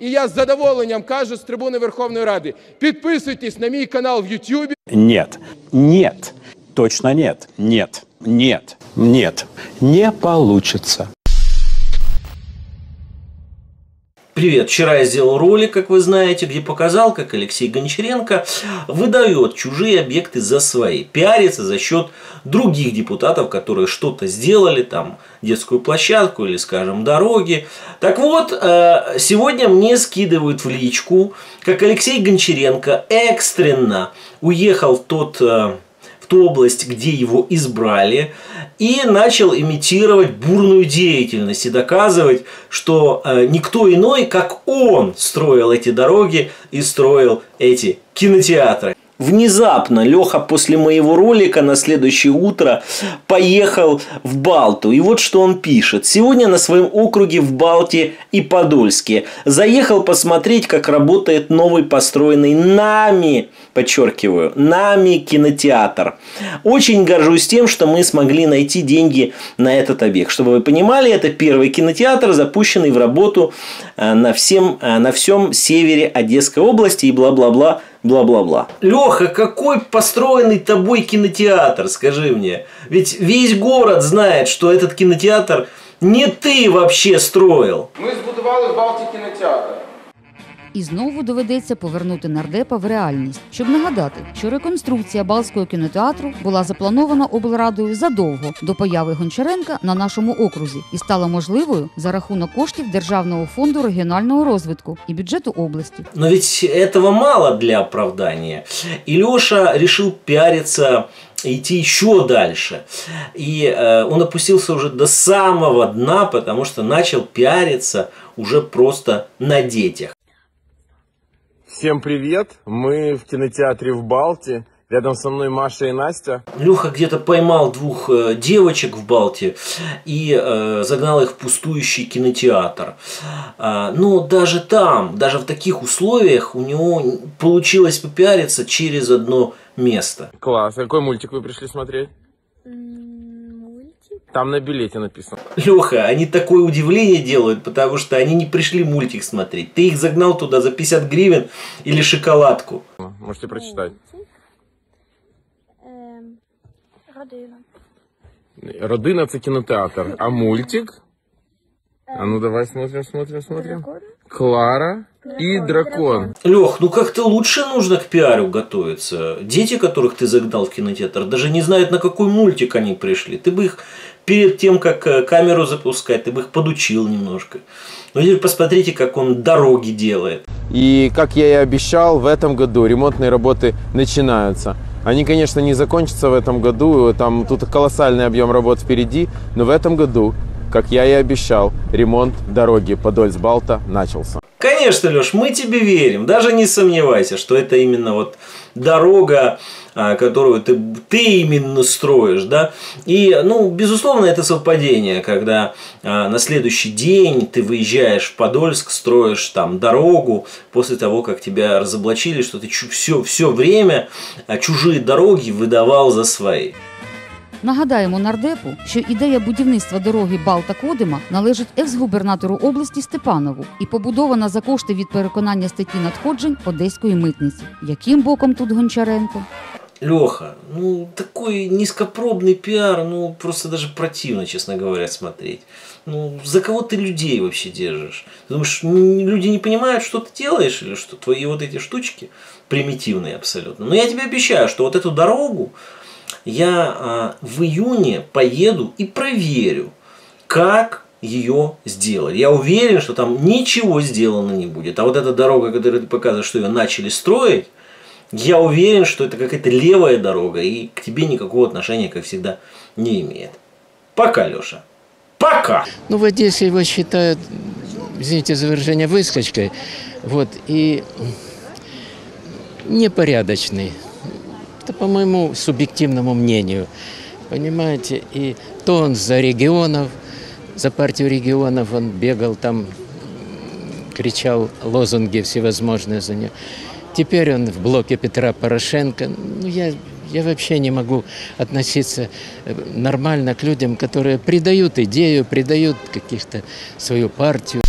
І я з задоволенням кажу з трибуни Верховної Ради: підписуйтесь на мій канал в Ютубі. Нет, нет, точно нет, нет, нет, нет, не получится. Привет! Вчера я сделал ролик, как вы знаете, где показал, как Алексей Гончаренко выдает чужие объекты за свои, пиарится за счет других депутатов, которые что-то сделали, там, детскую площадку или, скажем, дороги. Так вот, э, сегодня мне скидывают в личку, как Алексей Гончаренко экстренно уехал в тот э, область, где его избрали, и начал имитировать бурную деятельность и доказывать, что э, никто иной, как он, строил эти дороги и строил эти кинотеатры. Внезапно Леха после моего ролика на следующее утро поехал в Балту. И вот что он пишет. Сегодня на своем округе в Балте и Подольске заехал посмотреть, как работает новый построенный нами, подчеркиваю, нами кинотеатр. Очень горжусь тем, что мы смогли найти деньги на этот объект. Чтобы вы понимали, это первый кинотеатр, запущенный в работу э, на, всем, э, на всем севере Одесской области и бла-бла-бла бла-бла-бла. Леха, какой построенный тобой кинотеатр, скажи мне? Ведь весь город знает, что этот кинотеатр не ты вообще строил. Ми збудували в Балті кінотеатр. І знову доведеться повернути нардепа в реальність, щоб нагадати, що реконструкція Балтського кінотеатру була запланована облрадою задовго до появи Гончаренка на нашому окрузі і стала можливою за рахунок коштів Державного фонду регіонального розвитку і бюджету області. Но ведь этого мало для оправдания. И Леша решил пиариться идти еще дальше. И э, он опустился уже до самого дна, потому что начал пиариться уже просто на детях. Всем привет! Мы в кинотеатре в Балте. Рядом со мной Маша и Настя. Леха где-то поймал двух э, девочек в Балте и э, загнал их в пустующий кинотеатр. А, но даже там, даже в таких условиях у него получилось попиариться через одно место. Класс. А какой мультик вы пришли смотреть? Там на билете написано. Леха, они такое удивление делают, потому что они не пришли мультик смотреть. Ты их загнал туда за 50 гривен или шоколадку. Можете прочитать. Ем, родина. Родина це кінотеатр. А мультик? А ну давай смотрим, смотрим, смотрим. Дракон. Клара и дракон. Лех, ну как-то лучше нужно к пиару готовиться. Дети, которых ты загнал в кинотеатр, даже не знают, на какой мультик они пришли. Ты бы их перед тем, как э, камеру запускать, ты бы их подучил немножко. Ну теперь посмотрите, как он дороги делает. И, как я и обещал, в этом году ремонтные работы начинаются. Они, конечно, не закончатся в этом году, там тут колоссальный объем работ впереди, но в этом году, как я и обещал, ремонт дороги Подольск-Балта начался. Конечно, Леш, мы тебе верим. Даже не сомневайся, что это именно вот дорога, а, которую ты, ты именно строишь, да. И, ну, безусловно, это совпадение, когда а, на следующий день ты выезжаешь в Подольск, строишь там дорогу после того, как тебя разоблачили, что ты все, все время а, чужие дороги выдавал за свои. Нагадаємо нардепу, що ідея будівництва дороги Балта-Кодима належить екс-губернатору області Степанову і побудована за кошти від переконання статті надходжень Одеської митниці. Яким боком тут Гончаренко? Леха, ну такой низкопробный пиар, ну просто даже противно, честно говоря, смотреть. Ну, за кого ты людей вообще держишь? Ты думаешь, н- люди не понимают, что ты делаешь, или что твои вот эти штучки примитивные абсолютно? Но я тебе обещаю, что вот эту дорогу я а, в июне поеду и проверю, как ее сделали. Я уверен, что там ничего сделано не будет. А вот эта дорога, которую ты показываешь, что ее начали строить, я уверен, что это какая-то левая дорога и к тебе никакого отношения, как всегда, не имеет. Пока, Леша. Пока! Ну, в Одессе его считают, извините за выражение, выскочкой. Вот, и непорядочный. Это по моему субъективному мнению. Понимаете? И то он за регионов, за партию регионов он бегал там, кричал лозунги всевозможные за нее. Теперь он в блоке Петра Порошенко. Ну, я, я вообще не могу относиться э, нормально к людям, которые предают идею, предают каких-то свою партию.